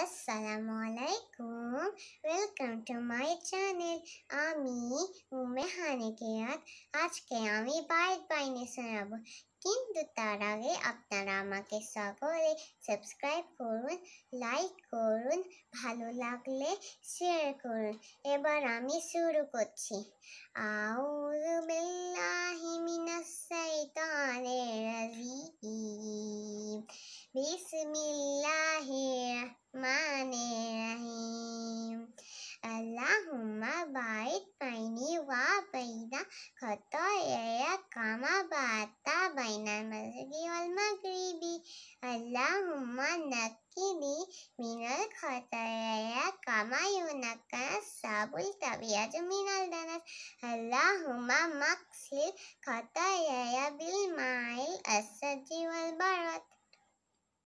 আসসালামু আলাইকুম welcome to my channel আমি উমে হানিকিয়াত আজকে আমি বাইট বাইনে শোনাবো। কিন্তু তার আগে আপনারা আমাকে সকলে সাবস্ক্রাইব করুন লাইক করুন, ভালো লাগলে শেয়ার করুন। এবার আমি শুরু করছি। আউযু বিল্লাহি মিনাস শাইতানির রাজিম। বিসমিল্লাহির خطاياي كما بعدت بين المشرق والمغرب اللهم نقني من الخطايا كما ينقى الثوب الأبيض من الدنس اللهم مغسل خطاياي بالماء الأسد